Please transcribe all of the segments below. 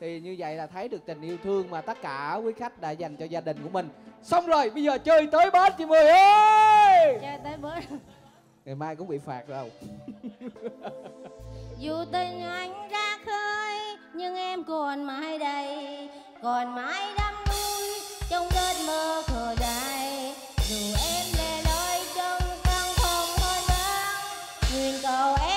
thì như vậy là thấy được tình yêu thương mà tất cả quý khách đã dành cho gia đình của mình. Xong rồi bây giờ chơi tới bến chị mười ơi! Chơi tới bến. Ngày mai cũng bị phạt đâu dù tình anh ra khơi nhưng em còn mãi đây. Còn mãi đắm nuôi trong giấc mơ khờ dài dù em lẻ loi trong căn phòng hôn vắng nguyện cầu em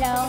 đâu